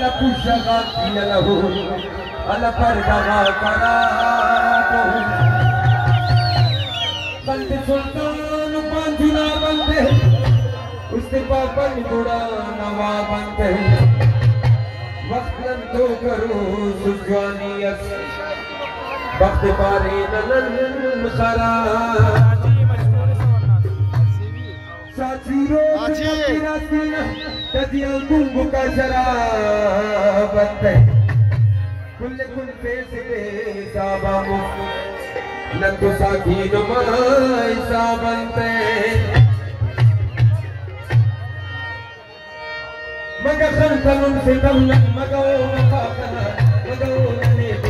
अल पुशगा कियलहु अल परदगा कराहु बंद सुल्तान पांजुना बंद उसके पापन बुरा नवा बंद वक्लन तो करो सुजानियत वक्त बारे नलन सरा का जरा कुल कुल पेश दे साबा न तो साखी नुमाई साबंते मगर खन खन से दम मगो मखा मगो नने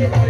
Thank you.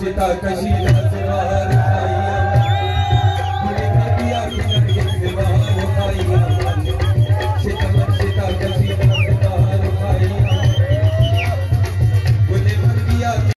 चमन सिता कशी बाहर आई